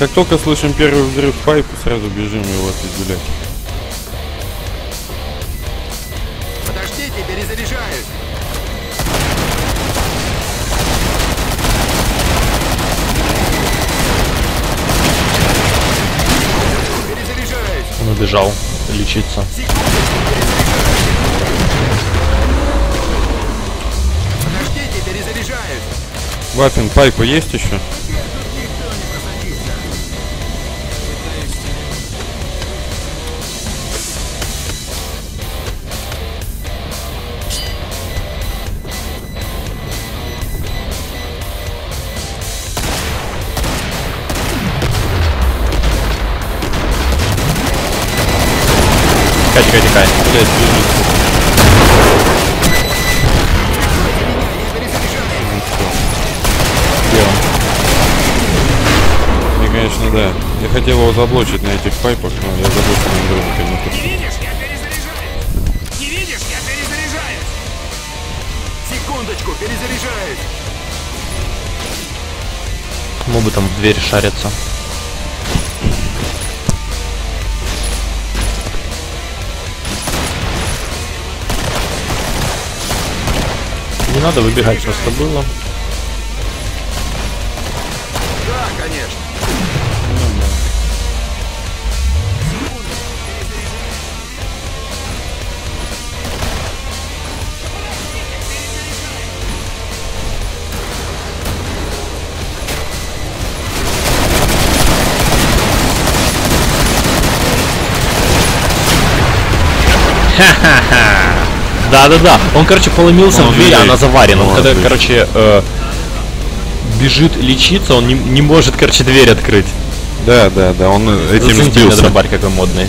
Как только слышим первый взрыв пайпа, сразу бежим его отрезвлять. Подождите, перезаряжаюсь. Перезаряжаюсь. Он убежал лечиться. Подождите, перезаряжаюсь. Вафин, пайпа есть еще? Тикай, тикай, тикай. Блять. Где он? Мне, конечно, да. Я хотел его заблочить на этих пайпах, но я забыл, что он дроны Не конечно. видишь, я перезаряжаюсь. Не видишь, я перезаряжаюсь. Секундочку, перезаряжаюсь. Мобы там в дверь шарятся. Не надо выбегать, просто было. Да, конечно. Да-да-да. Он, короче, поломился Он в дверь, дверь. она заварена. Он когда, короче, э, бежит лечиться, он не, не может, короче, дверь открыть. Да, да, да, он этим Зацените меня сбился. дробарь какой модный.